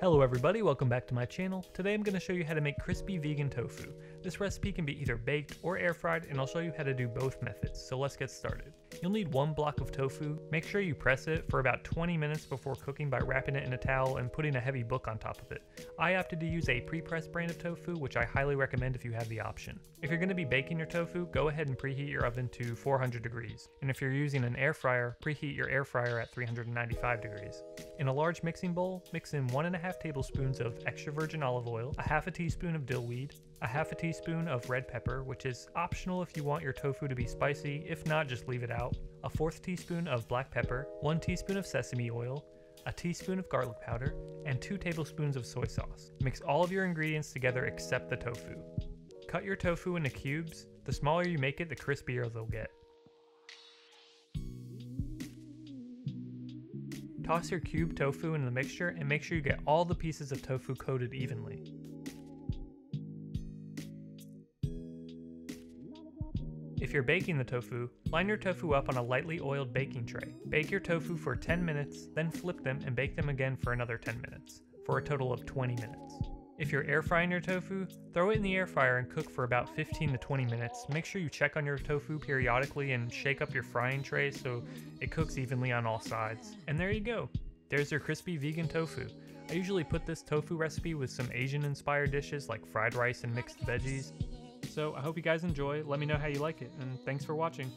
Hello everybody, welcome back to my channel. Today I'm going to show you how to make crispy vegan tofu. This recipe can be either baked or air fried and I'll show you how to do both methods, so let's get started. You'll need one block of tofu. Make sure you press it for about 20 minutes before cooking by wrapping it in a towel and putting a heavy book on top of it. I opted to use a pre-pressed brand of tofu, which I highly recommend if you have the option. If you're going to be baking your tofu, go ahead and preheat your oven to 400 degrees. And if you're using an air fryer, preheat your air fryer at 395 degrees. In a large mixing bowl, mix in one and a half tablespoons of extra virgin olive oil, a half a teaspoon of dill weed, a half a teaspoon of red pepper, which is optional if you want your tofu to be spicy, if not, just leave it out, a fourth teaspoon of black pepper, one teaspoon of sesame oil, a teaspoon of garlic powder, and two tablespoons of soy sauce. Mix all of your ingredients together except the tofu. Cut your tofu into cubes. The smaller you make it, the crispier they'll get. Toss your cube tofu into the mixture and make sure you get all the pieces of tofu coated evenly. If you're baking the tofu, line your tofu up on a lightly oiled baking tray. Bake your tofu for 10 minutes, then flip them and bake them again for another 10 minutes, for a total of 20 minutes. If you're air frying your tofu, throw it in the air fryer and cook for about 15 to 20 minutes. Make sure you check on your tofu periodically and shake up your frying tray so it cooks evenly on all sides. And there you go. There's your crispy vegan tofu. I usually put this tofu recipe with some Asian inspired dishes like fried rice and mixed veggies. So I hope you guys enjoy. Let me know how you like it, and thanks for watching.